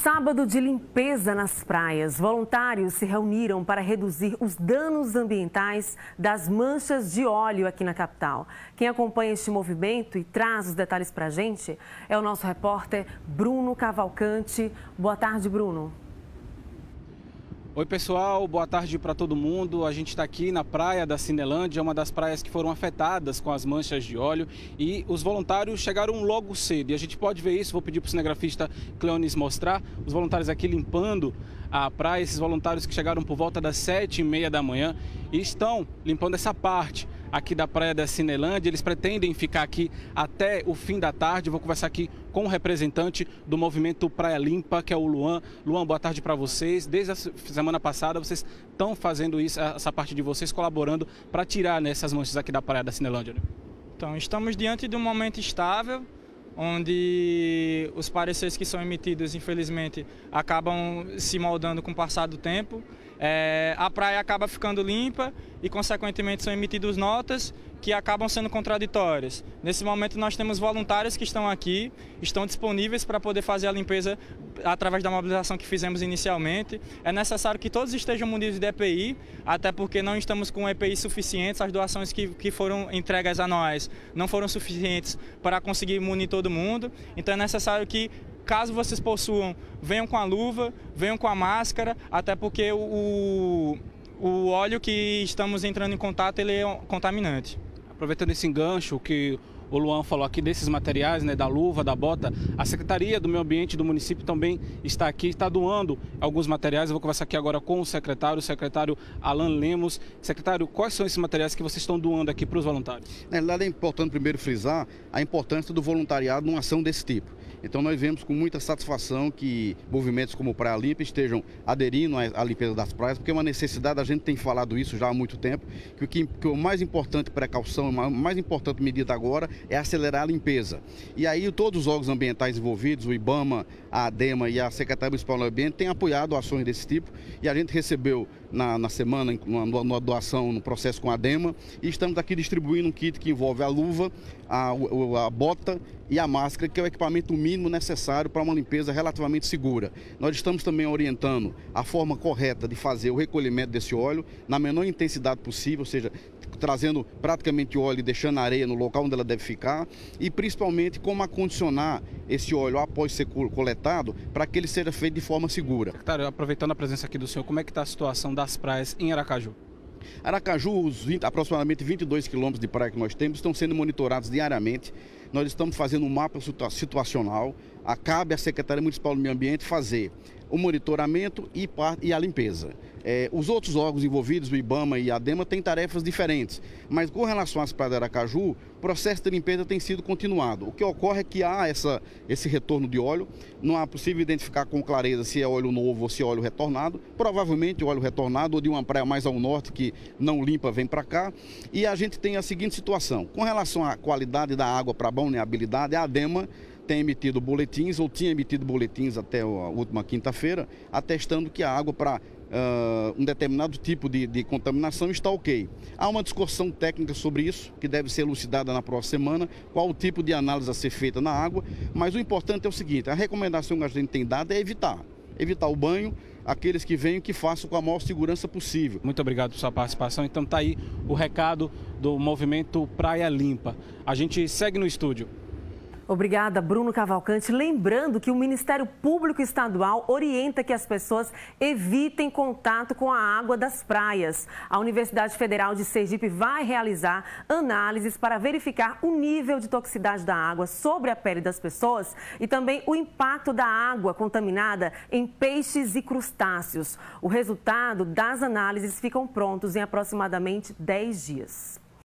Sábado de limpeza nas praias. Voluntários se reuniram para reduzir os danos ambientais das manchas de óleo aqui na capital. Quem acompanha este movimento e traz os detalhes para a gente é o nosso repórter Bruno Cavalcante. Boa tarde, Bruno. Oi pessoal, boa tarde para todo mundo. A gente está aqui na praia da Cinelândia, uma das praias que foram afetadas com as manchas de óleo e os voluntários chegaram logo cedo. E a gente pode ver isso, vou pedir para o cinegrafista Cleonis mostrar. Os voluntários aqui limpando a praia, esses voluntários que chegaram por volta das sete e meia da manhã e estão limpando essa parte aqui da praia da Cinelândia. Eles pretendem ficar aqui até o fim da tarde. Vou conversar aqui com o representante do movimento Praia Limpa, que é o Luan. Luan, boa tarde para vocês. Desde a semana passada vocês estão fazendo isso, essa parte de vocês colaborando para tirar né, manchas aqui da praia da Cinelândia. Né? Então, estamos diante de um momento estável onde os pareceres que são emitidos, infelizmente, acabam se moldando com o passar do tempo. É, a praia acaba ficando limpa e, consequentemente, são emitidas notas que acabam sendo contraditórias. Nesse momento, nós temos voluntários que estão aqui, estão disponíveis para poder fazer a limpeza através da mobilização que fizemos inicialmente. É necessário que todos estejam munidos de EPI, até porque não estamos com EPI suficientes, as doações que, que foram entregas a nós não foram suficientes para conseguir munir todo mundo. Então, é necessário que caso vocês possuam, venham com a luva, venham com a máscara, até porque o, o óleo que estamos entrando em contato ele é contaminante. Aproveitando esse engancho que o Luan falou aqui desses materiais, né, da luva, da bota, a Secretaria do Meio Ambiente do município também está aqui, está doando alguns materiais. Eu vou conversar aqui agora com o secretário, o secretário Alan Lemos. Secretário, quais são esses materiais que vocês estão doando aqui para os voluntários? Na realidade, é importante primeiro frisar a importância do voluntariado numa ação desse tipo. Então nós vemos com muita satisfação que movimentos como Praia Limpa estejam aderindo à limpeza das praias, porque é uma necessidade, a gente tem falado isso já há muito tempo, que o, que, que o mais importante precaução, a mais importante medida agora é acelerar a limpeza. E aí todos os órgãos ambientais envolvidos, o IBAMA, a ADEMA e a Secretaria Municipal do Ambiente têm apoiado ações desse tipo e a gente recebeu na, na semana uma, doação no processo com a ADEMA e estamos aqui distribuindo um kit que envolve a luva, a, a bota e a máscara, que é o equipamento mínimo necessário para uma limpeza relativamente segura. Nós estamos também orientando a forma correta de fazer o recolhimento desse óleo na menor intensidade possível, ou seja, trazendo praticamente óleo e deixando a areia no local onde ela deve ficar e principalmente como acondicionar esse óleo após ser coletado para que ele seja feito de forma segura. Secretário, aproveitando a presença aqui do senhor, como é que está a situação das praias em Aracaju? Aracaju, os 20, aproximadamente 22 quilômetros de praia que nós temos, estão sendo monitorados diariamente. Nós estamos fazendo um mapa situacional. Cabe à Secretaria Municipal do Meio Ambiente fazer o monitoramento e, e a limpeza. É, os outros órgãos envolvidos, o IBAMA e a ADEMA, têm tarefas diferentes, mas com relação às praias de Aracaju, o processo de limpeza tem sido continuado. O que ocorre é que há essa, esse retorno de óleo, não é possível identificar com clareza se é óleo novo ou se é óleo retornado, provavelmente óleo retornado ou de uma praia mais ao norte que não limpa vem para cá. E a gente tem a seguinte situação, com relação à qualidade da água para balneabilidade, a ADEMA tem emitido boletins, ou tinha emitido boletins até a última quinta-feira, atestando que a água para uh, um determinado tipo de, de, contaminação está ok. Há uma discussão técnica sobre isso, que deve ser elucidada na próxima semana, qual o tipo de análise a ser feita na água, mas o importante é o seguinte, a recomendação que a gente tem dado é evitar, evitar o banho, aqueles que venham que façam com a maior segurança possível. Muito obrigado por sua participação. Então tá aí o recado do movimento Praia Limpa. A gente segue no estúdio. Obrigada, Bruno Cavalcante. Lembrando que o Ministério Público Estadual orienta que as pessoas evitem contato com a água das praias. A Universidade Federal de Sergipe vai realizar análises para verificar o nível de toxicidade da água sobre a pele das pessoas e também o impacto da água contaminada em peixes e crustáceos. O resultado das análises ficam prontos em aproximadamente 10 dias.